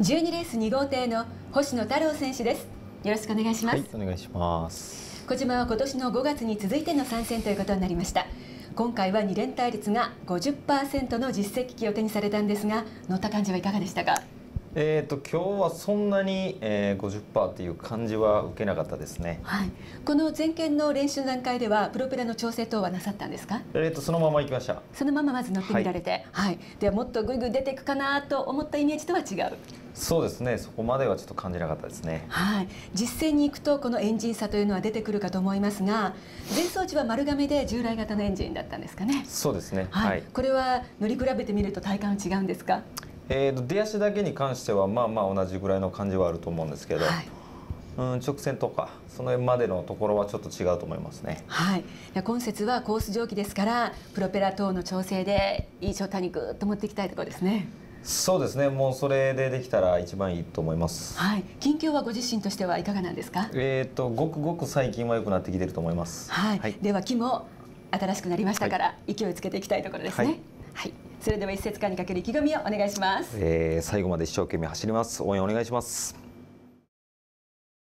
12レース2号艇の星野太郎選手です。よろしくお願いします、はい、お願いします。小島は今年の5月に続いての参戦ということになりました。今回は2連対率が50%の実績機を手にされたんですが乗った感じはいかがでしたか？えーと、今日はそんなに、えー、50%っていう感じは受けなかったですね、はい、この前見の練習段階ではプロペラの調整等はなさったんですか、えーと、そのまま行きました。そのまままず乗ってみられて、はい、はい、ではもっとぐいぐい出ていくかなと思ったイメージとは違う？そうですね。そこまではちょっと感じなかったですね。はい。実践に行くとこのエンジン差というのは出てくるかと思いますが前装置は丸亀で従来型のエンジンだったんですかね？そうですね。はい、はい、これは乗り比べてみると体感は違うんですか？えーと、出足だけに関してはまあまあ同じぐらいの感じはあると思うんですけど、はい、うん直線とかその辺までのところはちょっと違うと思いますね。はい。今節はコース蒸気ですからプロペラ等の調整でいい状態にぐっと持っていきたいところですね。そうですね。もうそれでできたら一番いいと思います。はい。近況はご自身としてはいかがなんですか？えっ、ー、とごくごく最近は良くなってきてると思います。はい。はい、では木も新しくなりましたから、はい、勢いつけていきたいところですね。はいはいそれでは一節間にかける意気込みをお願いします、えー、最後まで一生懸命走ります。応援お願いします。